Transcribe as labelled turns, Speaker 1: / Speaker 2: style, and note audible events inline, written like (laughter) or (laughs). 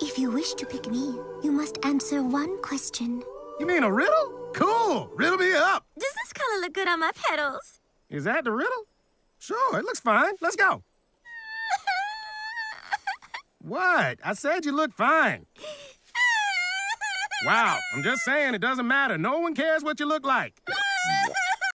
Speaker 1: If you wish to pick me, you must answer one question.
Speaker 2: You mean a riddle? Cool. Riddle me up.
Speaker 1: Does this color look good on my petals?
Speaker 2: Is that the riddle? Sure, it looks fine. Let's go. (laughs) what? I said you look fine. Wow, I'm just saying it doesn't matter. No one cares what you look like. (laughs)